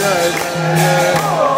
Jaya Jaya